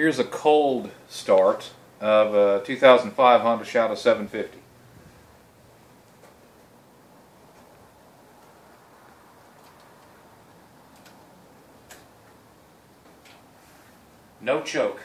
Here's a cold start of a 2005 Honda Shadow 750. No choke.